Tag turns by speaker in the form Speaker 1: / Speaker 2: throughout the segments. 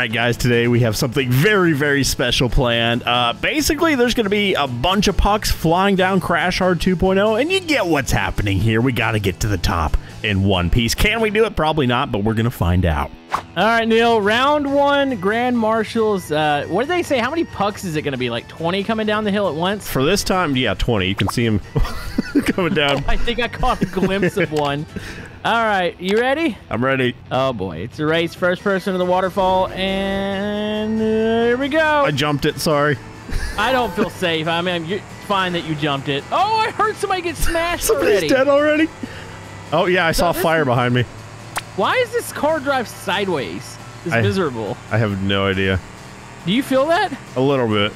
Speaker 1: Right, guys, today we have something very, very special planned. Uh, basically, there's going to be a bunch of pucks flying down Crash Hard 2.0, and you get what's happening here. We got to get to the top in one piece. Can we do it? Probably not, but we're going to find out.
Speaker 2: All right, Neil. Round one, Grand Marshals. Uh, what did they say? How many pucks is it going to be? Like 20 coming down the hill at once?
Speaker 1: For this time, yeah, 20. You can see him coming down.
Speaker 2: I think I caught a glimpse of one. All right, you ready?
Speaker 1: I'm ready.
Speaker 2: Oh boy, it's a race. First person to the waterfall, and uh, here we go.
Speaker 1: I jumped it. Sorry.
Speaker 2: I don't feel safe. I mean, you're fine that you jumped it. Oh, I heard somebody get smashed
Speaker 1: Somebody's
Speaker 2: already.
Speaker 1: dead already. Oh yeah, I saw fire behind me.
Speaker 2: Why is this car drive sideways? It's
Speaker 1: I-
Speaker 2: miserable.
Speaker 1: I have no idea.
Speaker 2: Do you feel that?
Speaker 1: A little bit.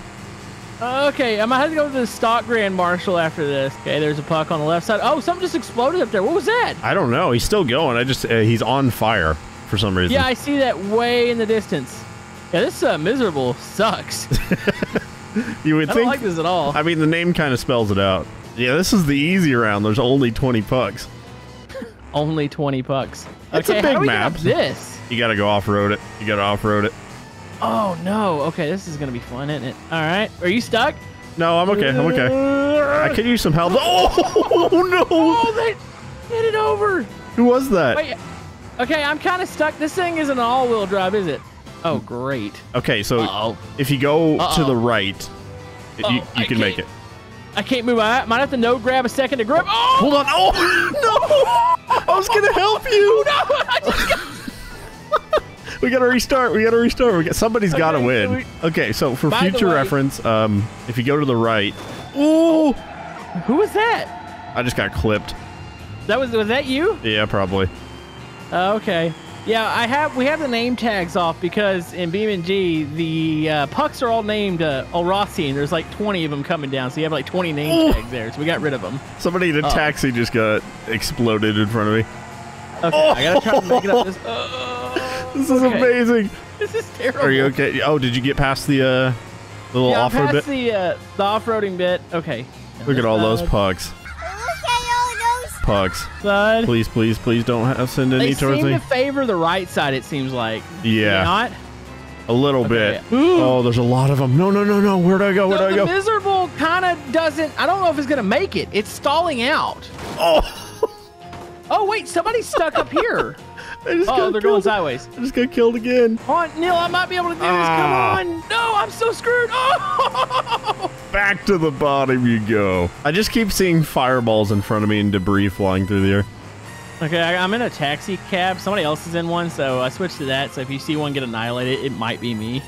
Speaker 2: Uh, okay, I'm gonna have to go to the stock Grand Marshal after this. Okay, there's a puck on the left side. Oh, something just exploded up there. What was that?
Speaker 1: I don't know. He's still going. I just uh, he's on fire for some reason.
Speaker 2: Yeah, I see that way in the distance. Yeah, this uh, miserable sucks.
Speaker 1: you would
Speaker 2: I don't like this at all.
Speaker 1: I mean, the name kind of spells it out. Yeah, this is the easy round. There's only 20 pucks.
Speaker 2: Only 20 pucks.
Speaker 1: It's a big
Speaker 2: how do we get
Speaker 1: map.
Speaker 2: this?
Speaker 1: You got to go off road it. You got to off road it.
Speaker 2: Oh no. Okay, this is gonna be fun, isn't it? All right. Are you stuck?
Speaker 1: No, I'm okay. I'm okay. I could use some help. Oh no!
Speaker 2: Oh, they hit it over.
Speaker 1: Who was that?
Speaker 2: Wait. Okay, I'm kind of stuck. This thing isn't an all-wheel drive, is it? Oh, great.
Speaker 1: Okay, so
Speaker 2: Uh-oh.
Speaker 1: if you go to
Speaker 2: Uh-oh.
Speaker 1: the right, it- you,
Speaker 2: Oh,
Speaker 1: you can make it.
Speaker 2: I can't move. I might have to no grab a second to grab. Oh!
Speaker 1: Hold on. Oh no! I was gonna help you.
Speaker 2: No! I just got-
Speaker 1: We gotta restart. We gotta restart. We got, somebody's gotta win.
Speaker 2: so we-
Speaker 1: okay, so for future
Speaker 2: way-
Speaker 1: reference, um, if you go to the right, ooh,
Speaker 2: Who was that?
Speaker 1: I just got clipped.
Speaker 2: That was was that you?
Speaker 1: Yeah, probably.
Speaker 2: Uh, okay. Yeah, I have. We have the name tags off because in BeamNG the uh, pucks are all named uh, and there's like 20 of them coming down. So you have like 20 name
Speaker 1: Ooh.
Speaker 2: tags there. So we got rid of them.
Speaker 1: Somebody in a
Speaker 2: Oh.
Speaker 1: taxi just got exploded in front of me.
Speaker 2: Okay, I gotta try to make it up this. Uh,
Speaker 1: This is
Speaker 2: okay.
Speaker 1: amazing.
Speaker 2: This is terrible.
Speaker 1: Are you okay? Oh, did you get past the uh, little
Speaker 2: Yeah,
Speaker 1: off-road bit?
Speaker 2: The, uh, the off-roading bit. Okay.
Speaker 1: Look at all those pucks.
Speaker 3: Look at all those.
Speaker 1: Pucks.
Speaker 2: Side.
Speaker 1: Please, please, please don't ha- send
Speaker 2: They
Speaker 1: any
Speaker 2: seem to favor the right side. It seems like.
Speaker 1: Yeah,
Speaker 2: Not.
Speaker 1: a little
Speaker 2: Okay.
Speaker 1: bit.
Speaker 2: Ooh.
Speaker 1: Oh, there's a lot of them. No, no, no, no. Where do I go? Where
Speaker 2: So
Speaker 1: do I
Speaker 2: the
Speaker 1: go?
Speaker 2: miserable kind of doesn't. I don't know if it's gonna make it. It's stalling out.
Speaker 1: Oh,
Speaker 2: Oh wait, somebody's stuck up here.
Speaker 1: I just
Speaker 2: Oh, they're going sideways.
Speaker 1: I just got killed again.
Speaker 2: Come on, Neil, I might be able to do this.
Speaker 1: Ah.
Speaker 2: Come on. No, I'm so screwed. Oh!
Speaker 1: Back to the bottom you go. I just keep seeing fireballs in front of me and debris flying through the air.
Speaker 2: Okay, I'm in a taxi cab. Somebody else is in one, so I switched to that. So if you see one get annihilated, it might be me.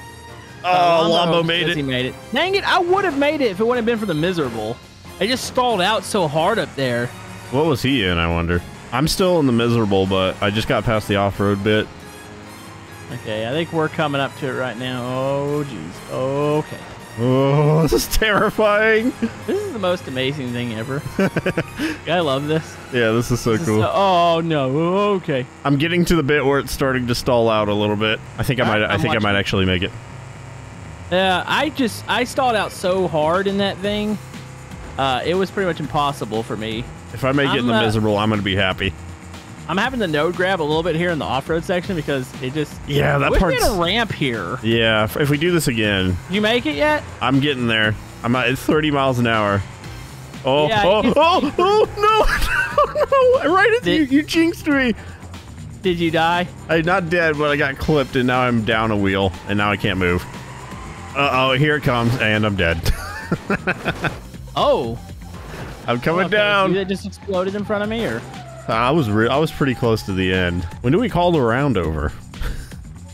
Speaker 1: Oh,
Speaker 2: Uh,
Speaker 1: Lambo made
Speaker 2: says He made it. Dang it! I would have made it if it wouldn't have been for the miserable. I just stalled out so hard up there.
Speaker 1: What was he in, I wonder? I'm still in the miserable, but I just got past the off-road bit.
Speaker 2: Okay, I think we're coming up to it right now. Oh, jeez. Okay.
Speaker 1: Oh, this is terrifying.
Speaker 2: This is the most amazing thing ever. I love this.
Speaker 1: Yeah, this is so
Speaker 2: This is
Speaker 1: cool.
Speaker 2: so- oh no. Okay.
Speaker 1: I'm getting to the bit where it's starting to stall out a little bit. I think I might. I
Speaker 2: I'm
Speaker 1: think I might actually make it.
Speaker 2: Yeah, I just I stalled out so hard in that thing. Uh, it was pretty much impossible for me.
Speaker 1: If I make it in the
Speaker 2: uh,
Speaker 1: miserable, I'm gonna be happy.
Speaker 2: I'm having the node grab a little bit here in the off-road section because it just
Speaker 1: Yeah, that part's.
Speaker 2: a ramp here.
Speaker 1: Yeah, if, we do this again,
Speaker 2: you make it yet?
Speaker 1: I'm getting there. I'm at it's 30 miles an hour. Oh,
Speaker 2: Yeah,
Speaker 1: oh,
Speaker 2: you-
Speaker 1: oh, oh, no, no! Right at you, you jinxed me.
Speaker 2: Did you die?
Speaker 1: I'm not dead, but I got clipped, and now I'm down a wheel, and now I can't move. Uh oh, here it comes, and I'm dead.
Speaker 2: Oh,
Speaker 1: I'm coming
Speaker 2: okay,
Speaker 1: down.
Speaker 2: so that just exploded in front of me, or
Speaker 1: I was re- I was pretty close to the end. When do we call the round over?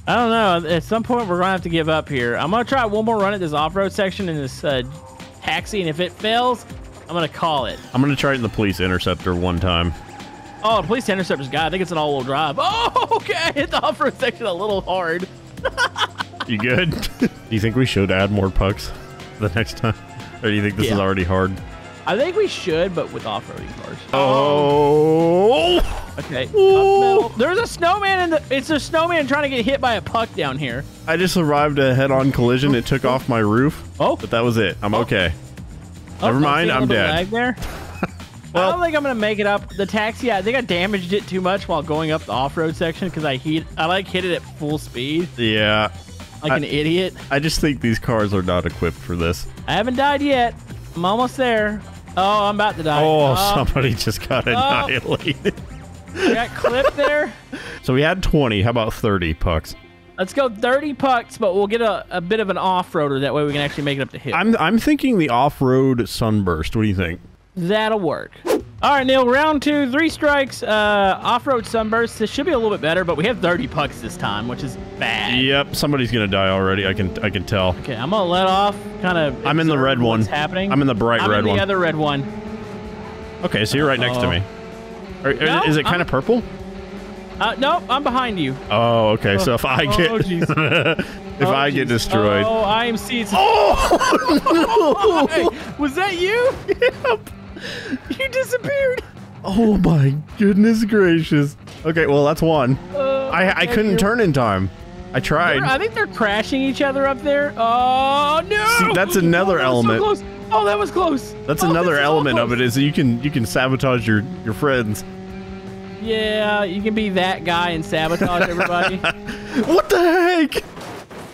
Speaker 2: I don't know. At some point, we're gonna have to give up here. I'm gonna try one more run at this off-road section in this uh, taxi, and if it fails, I'm gonna call it.
Speaker 1: I'm gonna try it in the police interceptor one time.
Speaker 2: Oh, the police interceptor's guy. I think it's an all-wheel drive. Oh, okay. I hit the off-road section a little hard.
Speaker 1: You good? do you think we should add more pucks the next time, or do you think this is already hard?
Speaker 2: I think we should, but with off-roading cars.
Speaker 1: Oh,
Speaker 2: Okay. There's a snowman in the. It's a snowman trying to get hit by a puck down here.
Speaker 1: I just survived a head-on collision. It took off my roof.
Speaker 2: Oh.
Speaker 1: but that was it. I'm oh. okay.
Speaker 2: Oh,
Speaker 1: Never mind, I'm dead.
Speaker 2: there. I don't think I'm gonna make it up. The taxi, I think I damaged it too much while going up the off-road section because I hit, I like hit it at full speed,
Speaker 1: yeah.
Speaker 2: like
Speaker 1: I-
Speaker 2: an idiot.
Speaker 1: I just think these cars are not equipped for this.
Speaker 2: I haven't died yet. I'm almost there. Oh, I'm about to die.
Speaker 1: Oh,
Speaker 2: Oh,
Speaker 1: somebody just got oh. annihilated.
Speaker 2: I got clipped there.
Speaker 1: So we had 20. How about 30 pucks?
Speaker 2: Let's go 30 pucks, but we'll get a, a bit of an off-roader. That way we can actually make it up the hill.
Speaker 1: I'm I'm thinking the off-road sunburst. What do you think?
Speaker 2: That'll work. All right, Neil, round two, three strikes, uh, off-road sunburst. This should be a little bit better, but we have 30 pucks this time, which is bad.
Speaker 1: Yep, somebody's gonna die already. I can I can tell.
Speaker 2: Okay, I'm gonna let off, kind of.
Speaker 1: I'm in the red one.
Speaker 2: What's happening?
Speaker 1: I'm in the bright
Speaker 2: I'm
Speaker 1: red
Speaker 2: in the
Speaker 1: one.
Speaker 2: other red one.
Speaker 1: Okay, so you're right next to me. Are-
Speaker 2: No,
Speaker 1: is it kind
Speaker 2: I'm-
Speaker 1: of purple?
Speaker 2: Uh, no, I'm behind you.
Speaker 1: Oh, okay. So if I
Speaker 2: Oh,
Speaker 1: get
Speaker 2: jeez.
Speaker 1: if
Speaker 2: Oh,
Speaker 1: I get destroyed.
Speaker 2: Oh, IMC.
Speaker 1: Oh,
Speaker 2: Hey, was that you? You disappeared.
Speaker 1: oh my goodness gracious. Okay, well that's one.
Speaker 2: Uh,
Speaker 1: I I couldn't turn in time. I tried.
Speaker 2: I think they're crashing each other up there. Oh no!
Speaker 1: See, that's another
Speaker 2: Oh, that was so
Speaker 1: element.
Speaker 2: Oh, that was close.
Speaker 1: That's
Speaker 2: Oh,
Speaker 1: another
Speaker 2: this is all
Speaker 1: element of it is you can you can sabotage your your friends.
Speaker 2: Yeah, you can be that guy and sabotage everybody.
Speaker 1: What the heck?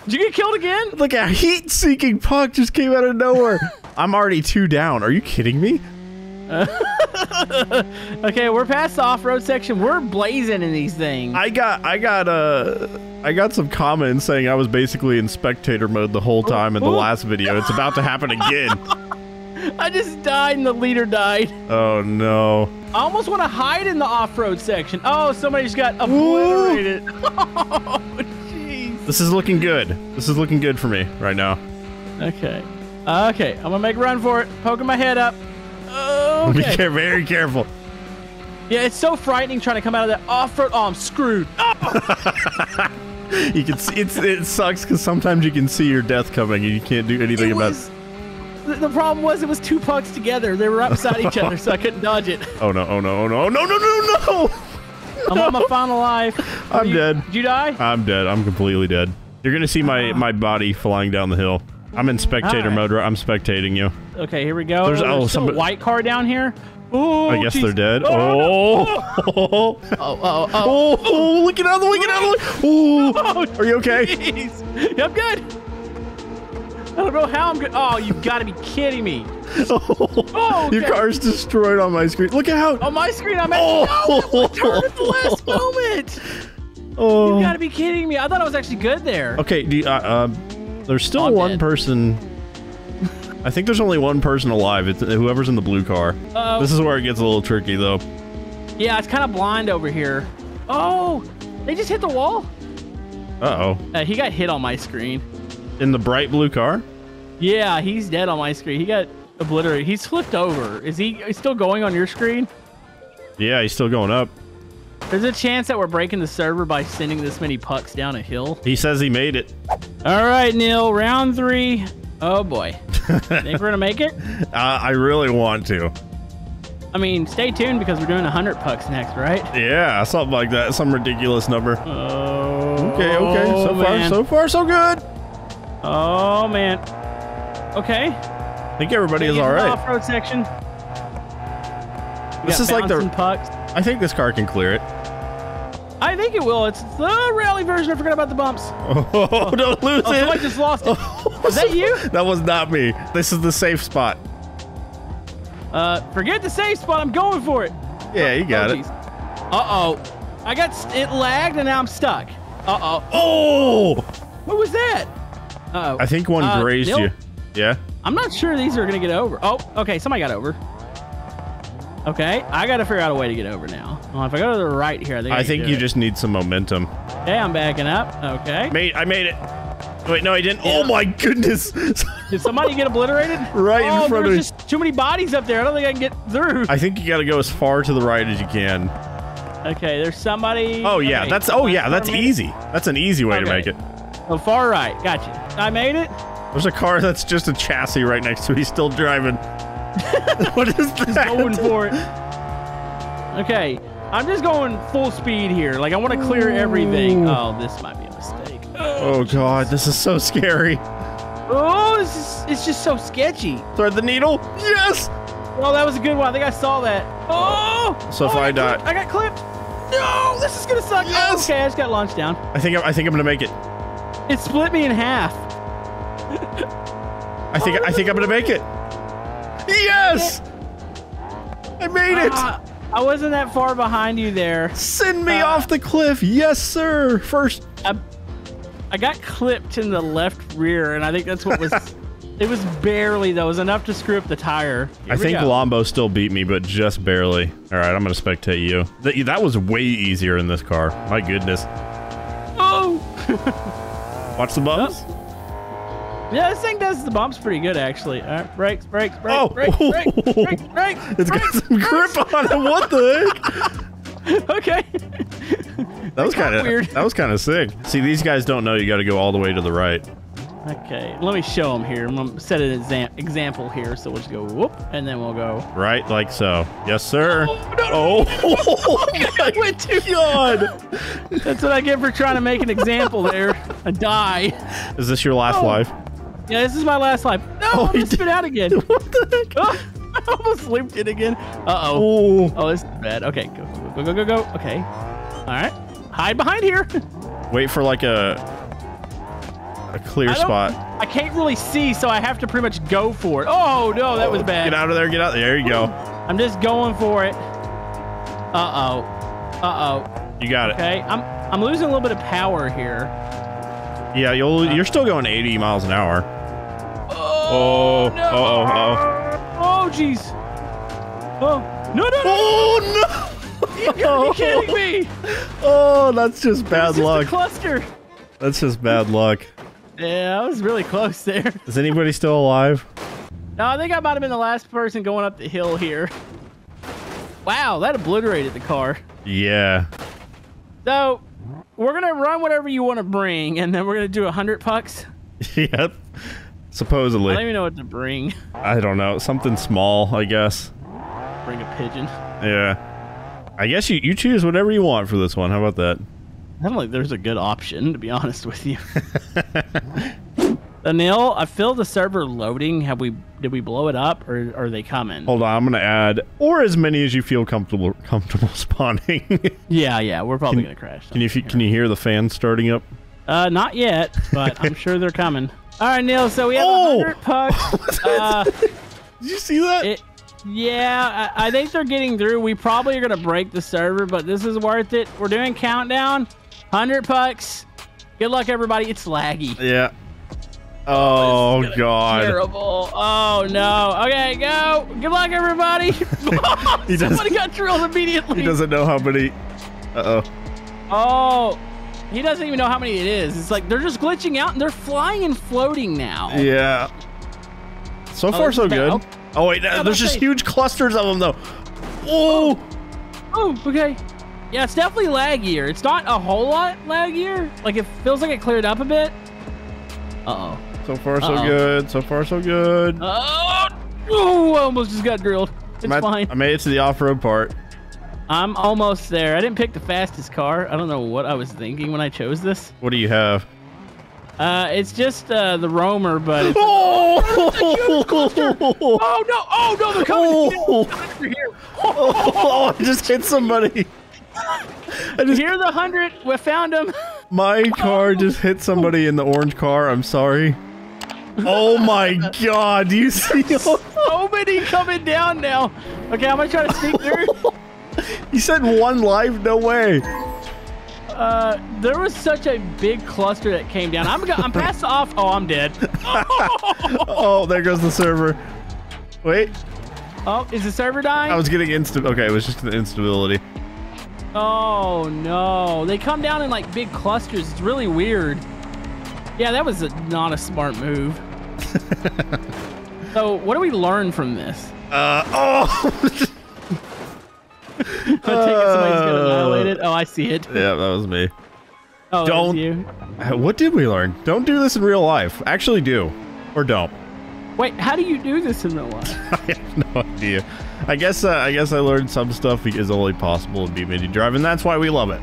Speaker 2: Did you get killed again?
Speaker 1: Like a heat-seeking puck just came out of nowhere. I'm already two down. Are you kidding me?
Speaker 2: Okay, we're past the off-road section. We're blazing in these things.
Speaker 1: I got I got uh I got some comments saying I was basically in spectator mode the whole time in the
Speaker 2: Ooh.
Speaker 1: last video. It's about to happen again.
Speaker 2: I just died and the leader died.
Speaker 1: oh no.
Speaker 2: I almost want to hide in the off-road section. Oh, somebody just got obliterated. Oh, jeez.
Speaker 1: This is looking good. This is looking good for me right now.
Speaker 2: Okay. Okay, I'm gonna make a run for it. Poking my head up.
Speaker 1: Be care- very careful.
Speaker 2: Yeah, it's so frightening trying to come out of that oh, off-road. Oh, I'm screwed. Oh!
Speaker 1: You can see it's it sucks because sometimes you can see your death coming and you can't do anything
Speaker 2: It
Speaker 1: about
Speaker 2: was, the, the problem was it was two pucks together. They were upside each other, so I couldn't dodge it.
Speaker 1: it. Oh no! Oh no! Oh no! No! No! No! No!
Speaker 2: I'm on my final life.
Speaker 1: I'm
Speaker 2: You-
Speaker 1: dead.
Speaker 2: Did you die?
Speaker 1: I'm dead. I'm completely dead. You're gonna see my ah. my body flying down the hill. I'm in spectator
Speaker 2: Alright.
Speaker 1: mode. right? I'm spectating you.
Speaker 2: Okay, here we go.
Speaker 1: There's-
Speaker 2: There's,
Speaker 1: oh,
Speaker 2: still
Speaker 1: somebody-
Speaker 2: white car down here. Oh,
Speaker 1: I guess
Speaker 2: jeez.
Speaker 1: they're dead.
Speaker 2: Oh, no.
Speaker 1: Oh!
Speaker 2: oh, oh, oh.
Speaker 1: Oh, oh, look at out the way, get out of the way. Oh,
Speaker 2: Oh,
Speaker 1: are you okay?
Speaker 2: Jeez. Yeah, I'm good. I don't know how I'm good. Oh, you gotta be kidding me. Oh,
Speaker 1: Your
Speaker 2: okay.
Speaker 1: car's destroyed on my screen. Look out.
Speaker 2: On my screen, I'm at
Speaker 1: Oh.
Speaker 2: no, turn at the last moment.
Speaker 1: Oh.
Speaker 2: You gotta be kidding me. I thought I was actually good there.
Speaker 1: Okay, do you, uh, uh, there's still
Speaker 2: I'm
Speaker 1: one
Speaker 2: dead.
Speaker 1: person. I think there's only one person alive. It's whoever's in the blue car.
Speaker 2: Uh-oh.
Speaker 1: This is where it gets a little tricky, though.
Speaker 2: Yeah, it's kind of blind over here. Oh, they just hit the wall.
Speaker 1: Uh-oh.
Speaker 2: Uh, he got hit on my screen.
Speaker 1: In the bright blue car?
Speaker 2: Yeah, he's dead on my screen. He got obliterated. He's flipped over. Is he still going on your screen?
Speaker 1: Yeah, he's still going up.
Speaker 2: There's a chance that we're breaking the server by sending this many pucks down a hill.
Speaker 1: He says he made it.
Speaker 2: All right, Neil, round three. Oh boy. Think we're gonna make it?
Speaker 1: Uh, I really want to.
Speaker 2: I mean, stay tuned because we're doing 100 pucks next, right?
Speaker 1: Yeah, something like that. Some ridiculous number.
Speaker 2: Oh.
Speaker 1: Okay, okay. So far, so far, so good.
Speaker 2: Oh man. Okay.
Speaker 1: I think everybody is all right.
Speaker 2: Off-road section. We
Speaker 1: This is like the-
Speaker 2: pucks.
Speaker 1: I think this car can clear it.
Speaker 2: I think it will. It's the rally version. I forgot about the bumps.
Speaker 1: Oh, don't lose
Speaker 2: Oh,
Speaker 1: it.
Speaker 2: somebody just lost it. Was that you?
Speaker 1: That was not me. This is the safe spot.
Speaker 2: Uh, forget the safe spot. I'm going for it.
Speaker 1: Yeah, you got
Speaker 2: oh,
Speaker 1: it.
Speaker 2: Uh-oh. I got, it lagged and now I'm stuck. Uh-oh.
Speaker 1: Oh!
Speaker 2: What was that? Uh-oh.
Speaker 1: I think one
Speaker 2: Uh,
Speaker 1: grazed you. Yeah?
Speaker 2: I'm not sure these are gonna get over. Oh, okay, somebody got over. Okay, I gotta figure out a way to get over now. Well, if I go to the right here, I think I,
Speaker 1: I think you
Speaker 2: it.
Speaker 1: just need some momentum.
Speaker 2: Okay, I'm backing up. Okay.
Speaker 1: Mate, I made it. Wait, no, I didn't. Oh my goodness!
Speaker 2: Did somebody get obliterated?
Speaker 1: Right in
Speaker 2: oh,
Speaker 1: front of
Speaker 2: there's
Speaker 1: me.
Speaker 2: just too many bodies up there. I don't think I can get through.
Speaker 1: I think you got to go as far to the right as you can.
Speaker 2: okay, there's somebody.
Speaker 1: Oh yeah,
Speaker 2: okay,
Speaker 1: that's oh yeah, that's easy. That's an easy way to make it.
Speaker 2: Oh, far right. Gotcha. I made it.
Speaker 1: There's a car that's just a chassis right next to it. He's still driving. what is that?
Speaker 2: Going for it. Okay, I'm just going full speed here. Like I want to clear everything. Oh, this might be a mistake.
Speaker 1: Oh god, this is so scary.
Speaker 2: Oh, this is, it's just so sketchy.
Speaker 1: Thread the needle. Yes.
Speaker 2: Well, that was a good one. I think I saw that. Oh!
Speaker 1: So if
Speaker 2: Oh,
Speaker 1: I
Speaker 2: got
Speaker 1: die-
Speaker 2: I got clipped. No, this is gonna suck.
Speaker 1: Yes!
Speaker 2: Oh, okay, I just got launched down.
Speaker 1: I think I think I'm gonna make it.
Speaker 2: It split me in half.
Speaker 1: I think I think I'm gonna make it. Yes! I made it.
Speaker 2: Ah, I wasn't that far behind you there.
Speaker 1: Send me
Speaker 2: uh,
Speaker 1: off the cliff. Yes, sir. First.
Speaker 2: I, I got clipped in the left rear, and I think that's what was. it was barely though. It was enough to screw up the tire. Here
Speaker 1: I think
Speaker 2: go.
Speaker 1: Lombo still beat me, but just barely. All right, I'm gonna spectate you. That, that was way easier in this car. My goodness.
Speaker 2: Oh!
Speaker 1: Watch the bumps.
Speaker 2: Yeah, this thing does the bumps pretty good actually. All right, brakes, brakes, brakes,
Speaker 1: Oh.
Speaker 2: brakes, brakes, brakes, brakes.
Speaker 1: It's got
Speaker 2: brakes,
Speaker 1: some grip on it. What the heck?
Speaker 2: Okay.
Speaker 1: That was kind of
Speaker 2: weird.
Speaker 1: that was kind of sick. See, these guys don't know you got to go all the way to the right.
Speaker 2: Okay, let me show them here. I'm gonna set an exam- example here. So we'll just go whoop, and then we'll go.
Speaker 1: Right, like so. Yes, sir.
Speaker 2: Oh, no, no,
Speaker 1: Oh,
Speaker 2: I went too
Speaker 1: God!
Speaker 2: That's what I get for trying to make an example there. I die.
Speaker 1: Is this your last
Speaker 2: Oh.
Speaker 1: life?
Speaker 2: Yeah, this is my last life. No,
Speaker 1: Oh,
Speaker 2: I'm spit out again.
Speaker 1: What the heck?
Speaker 2: Oh, I almost looped it again. Uh oh.
Speaker 1: Oh,
Speaker 2: Oh, this is bad. Okay, go, go, go, go, go. Okay. All right. Hide behind here.
Speaker 1: wait for like a a clear
Speaker 2: I
Speaker 1: spot.
Speaker 2: I can't really see, so I have to pretty much go for it. Oh no, that was bad.
Speaker 1: Get out of there! Get out! There you go.
Speaker 2: I'm just going for it. Uh oh. Uh oh.
Speaker 1: You got it.
Speaker 2: Okay. I'm I'm losing a little bit of power here.
Speaker 1: Yeah, you'll you're still going 80 miles an hour.
Speaker 2: Oh,
Speaker 1: Oh, oh, oh,
Speaker 2: oh. Oh jeez. Oh no no no!
Speaker 1: Oh
Speaker 2: Are you kidding me?
Speaker 1: Oh, that's just bad
Speaker 2: just a
Speaker 1: luck.
Speaker 2: cluster.
Speaker 1: That's just bad luck.
Speaker 2: Yeah, I was really close there.
Speaker 1: Is anybody still alive?
Speaker 2: No, I think I might have been the last person going up the hill here. Wow, that obliterated the car.
Speaker 1: Yeah.
Speaker 2: So, we're gonna run whatever you want to bring, and then we're gonna do a hundred pucks.
Speaker 1: yep.
Speaker 2: I don't even know what to bring.
Speaker 1: I don't know. Something small, I guess.
Speaker 2: Bring a pigeon.
Speaker 1: Yeah. I guess you, you choose whatever you want for this one. How about that?
Speaker 2: I don't think there's a good option, to be honest with you. Anil, I feel the server loading. Have we did we blow it up or are they coming?
Speaker 1: Hold on, I'm gonna add or as many as you feel comfortable comfortable spawning.
Speaker 2: Yeah, yeah, we're probably
Speaker 1: Can-
Speaker 2: gonna crash.
Speaker 1: can you fe- can you hear the fans starting up?
Speaker 2: Uh, not yet, but I'm sure they're coming. All right, Neil. So we have a
Speaker 1: Oh!
Speaker 2: hundred pucks. uh,
Speaker 1: Did you see that?
Speaker 2: it, yeah, I, I think they're getting through. We probably are gonna break the server, but this is worth it. We're doing countdown. Hundred pucks. Good luck, everybody. It's laggy.
Speaker 1: yeah. Oh, god.
Speaker 2: Terrible. Oh no. Okay, go. Good luck, everybody. Somebody got drilled immediately.
Speaker 1: He doesn't know how many. Uh oh.
Speaker 2: oh. Oh, he doesn't even know how many it is. It's like they're just glitching out and they're flying and floating now.
Speaker 1: Yeah. So far, so good. Oh wait,
Speaker 2: Yeah,
Speaker 1: there's just huge clusters of them though. Oh.
Speaker 2: Oh, okay. Yeah, it's definitely laggier. It's not a whole lot laggier. Like it feels like it cleared up a bit. Uh oh.
Speaker 1: So far, so
Speaker 2: Uh-oh.
Speaker 1: good. So far, so good.
Speaker 2: Oh, oh, I almost just got drilled. It's
Speaker 1: I'm at-
Speaker 2: fine.
Speaker 1: I made it to the off-road part.
Speaker 2: I'm almost there. I didn't pick the fastest car. I don't know what I was thinking when I chose this.
Speaker 1: What do you have?
Speaker 2: Uh, it's just uh, the Roamer, but it's.
Speaker 1: Oh!
Speaker 2: Oh no! Oh no! They're coming!
Speaker 1: Oh!
Speaker 2: Here.
Speaker 1: oh! I just hit somebody. I just
Speaker 2: Here, the hundred. We found them.
Speaker 1: my car just hit somebody in the orange car. I'm sorry. Oh my god! Do you see?
Speaker 2: So many coming down now. Okay, I'm gonna try to sneak through.
Speaker 1: you said one life? No way.
Speaker 2: Uh, there was such a big cluster that came down. I'm I'm past off. Oh, I'm dead.
Speaker 1: Oh, there goes the server. Wait,
Speaker 2: Oh, is the server dying?
Speaker 1: I was getting insta. Okay, it was just the instability.
Speaker 2: Oh no, they come down in like big clusters. It's really weird. Yeah, that was a, not a smart move. so, what do we learn from this?
Speaker 1: Uh oh.
Speaker 2: Take it somebody's got annihilated. Oh, I see it.
Speaker 1: yeah, that was me.
Speaker 2: Oh,
Speaker 1: Don't-
Speaker 2: you.
Speaker 1: What did we learn? Don't do this in real life. Actually, do or don't.
Speaker 2: Wait, how do you do this in real life?
Speaker 1: I have no idea. I guess uh, I guess I learned some stuff is only possible in BeamNG Drive, and that's why we love it.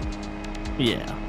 Speaker 2: yeah.